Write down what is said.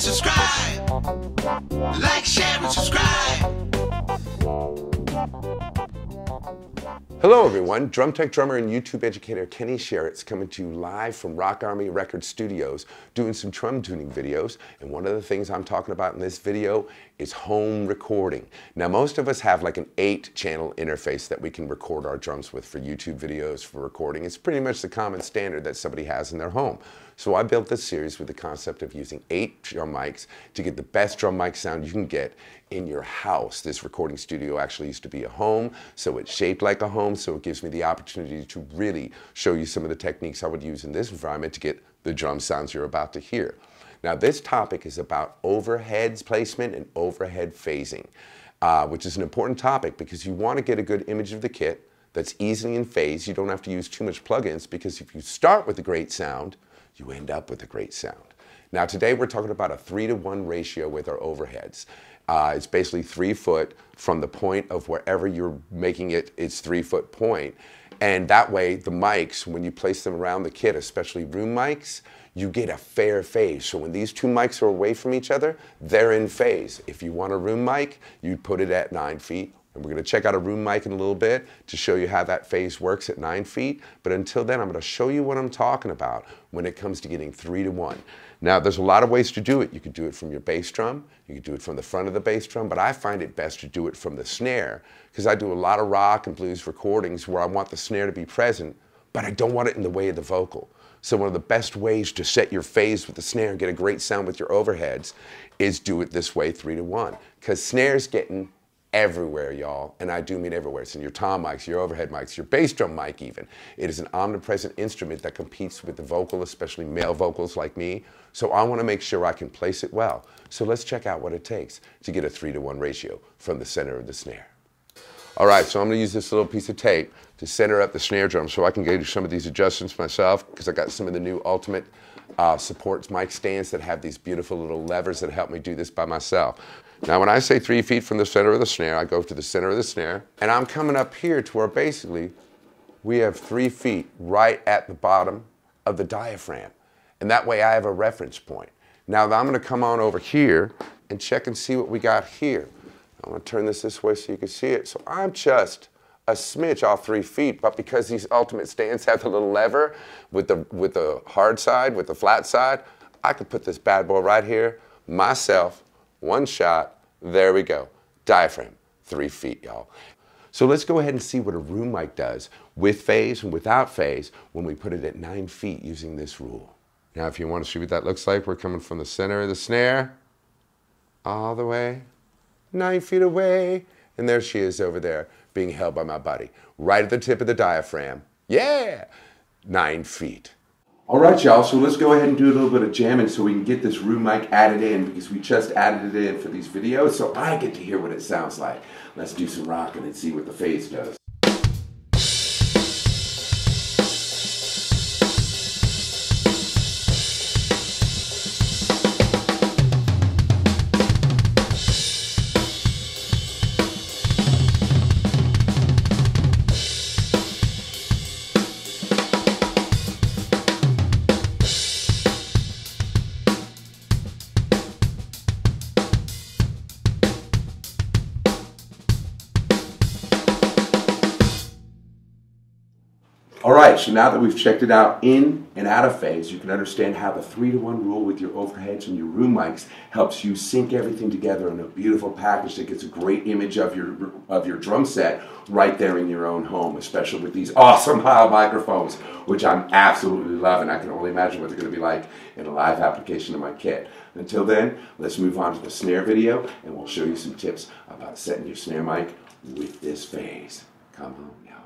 subscribe. Like, share, and subscribe. Hello everyone, drum tech drummer and YouTube educator Kenny Sharretts coming to you live from Rock Army Record Studios doing some drum tuning videos and one of the things I'm talking about in this video is home recording. Now most of us have like an eight channel interface that we can record our drums with for YouTube videos, for recording. It's pretty much the common standard that somebody has in their home. So I built this series with the concept of using eight drum mics to get the best drum mic sound you can get in your house. This recording studio actually used to be a home, so it's shaped like a home, so it gives me the opportunity to really show you some of the techniques I would use in this environment to get the drum sounds you're about to hear. Now this topic is about overheads placement and overhead phasing, uh, which is an important topic because you want to get a good image of the kit that's easily in phase. You don't have to use too much plugins because if you start with a great sound, you end up with a great sound. Now today we're talking about a three to one ratio with our overheads. Uh, it's basically three foot from the point of wherever you're making it its three foot point. And that way the mics, when you place them around the kit, especially room mics, you get a fair phase. So when these two mics are away from each other, they're in phase. If you want a room mic, you'd put it at nine feet and we're going to check out a room mic in a little bit to show you how that phase works at nine feet. But until then, I'm going to show you what I'm talking about when it comes to getting three to one. Now, there's a lot of ways to do it. You could do it from your bass drum. You could do it from the front of the bass drum. But I find it best to do it from the snare because I do a lot of rock and blues recordings where I want the snare to be present, but I don't want it in the way of the vocal. So one of the best ways to set your phase with the snare and get a great sound with your overheads is do it this way, three to one. Because snare's getting everywhere, y'all. And I do mean everywhere. It's in your tom mics, your overhead mics, your bass drum mic even. It is an omnipresent instrument that competes with the vocal, especially male vocals like me. So I want to make sure I can place it well. So let's check out what it takes to get a three to one ratio from the center of the snare. All right, so I'm gonna use this little piece of tape to center up the snare drum so I can do some of these adjustments myself because I got some of the new Ultimate uh, supports mic stands that have these beautiful little levers that help me do this by myself. Now, when I say three feet from the center of the snare, I go to the center of the snare, and I'm coming up here to where basically we have three feet right at the bottom of the diaphragm. And that way I have a reference point. Now I'm gonna come on over here and check and see what we got here. I'm gonna turn this this way so you can see it. So I'm just a smidge off three feet, but because these ultimate stands have the little lever with the, with the hard side, with the flat side, I could put this bad boy right here, myself, one shot, there we go. Diaphragm, three feet, y'all. So let's go ahead and see what a room mic does with phase and without phase when we put it at nine feet using this rule. Now, if you want to see what that looks like, we're coming from the center of the snare all the way, nine feet away. And there she is over there being held by my buddy, right at the tip of the diaphragm. Yeah, nine feet. All right, y'all, so let's go ahead and do a little bit of jamming so we can get this room mic added in because we just added it in for these videos so I get to hear what it sounds like. Let's do some rocking and see what the phase does. All right, so now that we've checked it out in and out of phase, you can understand how the three to one rule with your overheads and your room mics helps you sync everything together in a beautiful package that gets a great image of your of your drum set right there in your own home, especially with these awesome Heil microphones, which I'm absolutely loving. I can only imagine what they're going to be like in a live application of my kit. Until then, let's move on to the snare video, and we'll show you some tips about setting your snare mic with this phase. Come on.